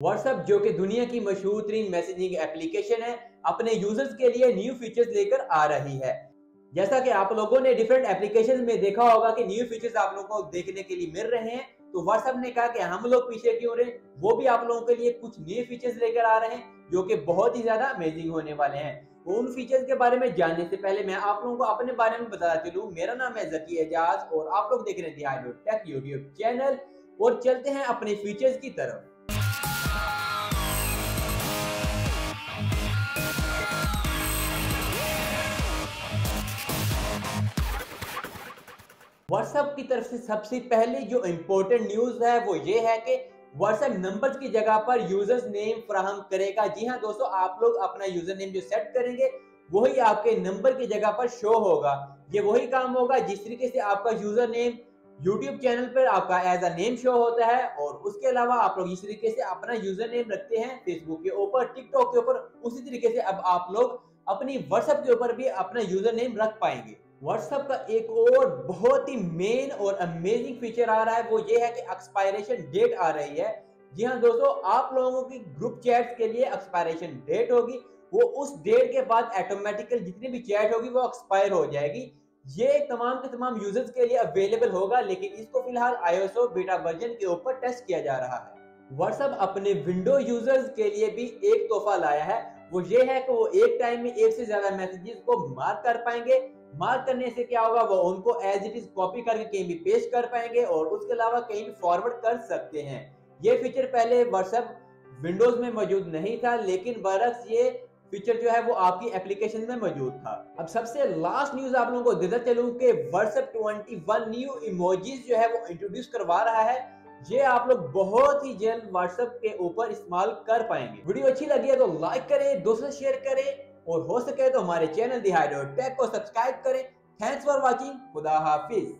WhatsApp जो कि दुनिया की मशहूर तरीन मैसेजिंग एप्लीकेशन है, अपने यूज़र्स के लिए न्यू फीचर्स लेकर आ रही है। जैसा कि आप लोगों ने डिफरेंट एप्लीकेशन में देखा होगा कि न्यू फीचर्स आप लोगों को देखने के लिए मिल रहे हैं तो व्हाट्सएप ने कहा कि हम लोग पीछे क्यों रहे? वो भी आप लोगों के लिए कुछ नए फीचर्स लेकर आ रहे हैं, जो कि बहुत ही ज़्यादा अमेजिंग होने वाले हैं। तो उन फीचर्स के बारे में जानने से पहले मैं आप लोगों को अपने बारे में बताता चलूँ मेरा नाम है जकी एजाज और आप लोग देख रहे हैं टेक यूट्यूब चैनल और चलते हैं अपने फीचर्स की तरफ़। व्हाट्सएप की तरफ़ से सबसे पहले जो इम्पोर्टेंट न्यूज़ है, वो ये है कि व्हाट्सएप नंबर्स की जगह पर यूज़र्स नेम फ्राहम करेगा। जी हाँ दोस्तों, आप लोग अपना यूज़र नेम जो सेट करेंगे, वही आपके नंबर की जगह पर शो होगा। ये वही काम होगा जिस तरीके से आपका यूज़र नेम यूट्यूब चैनल पर आपका एज अ नेम शो होता है और उसके अलावा आप लोग इस तरीके से अपना यूज़र नेम रखते हैं फेसबुक के ऊपर टिकटॉक के ऊपर, उसी तरीके से अब आप लोग अपनी व्हाट्सएप के ऊपर भी अपना यूज़र नेम रख पाएँगे। व्हाट्सएप का एक और बहुत ही मेन और अमेजिंग फीचर आ रहा है, वो ये है कि एक्सपायरेशन डेट आ रही है। जी हाँ दोस्तों, आप लोगों की ग्रुप चैट्स के लिए एक्सपायरेशन डेट होगी। वो उस डेट के बाद ऑटोमेटिकल जितनी भी चैट होगी, वो एक्सपायर हो जाएगी। ये तमाम के तमाम यूज़र्स के लिए अवेलेबल होगा, लेकिन इसको फ़िलहाल आईओएसओ बीटा वर्जन के ऊपर टेस्ट किया जा रहा है। व्हाट्सएप अपने विंडो यूज़र्स के लिए भी एक तोहफा लाया है। वो ये है कि वो एक टाइम में एक से ज़्यादा मैसेजेस को मार्क कर पाएँगे। मार्क करने से क्या होगा, वो उनको एज इट इज़ कॉपी करके कहीं भी पेश कर पाएँगे और उसके अलावा कहीं भी फॉरवर्ड कर सकते हैं। ये फीचर पहले व्हाट्सएप विंडोज़ में मौजूद नहीं था, लेकिन बरक्स ये फीचर जो है वो आपकी एप्लीकेशन में मौजूद था। अब सबसे लास्ट न्यूज़ आप लोगों को देता चलूँ कि व्हाट्सएप 21 न्यू इमोजीज जो है वो इंट्रोड्यूस करवा रहा है। ये आप लोग बहुत ही जल्द व्हाट्सएप के ऊपर इस्तेमाल कर पाएँगे। वीडियो अच्छी लगी है तो लाइक करें, दोस्तों शेयर करें। और हो सके तो हमारे चैनल दिहाई टेक को सब्सक्राइब करें। थैंक्स फॉर वॉचिंग खुदा हाफिज।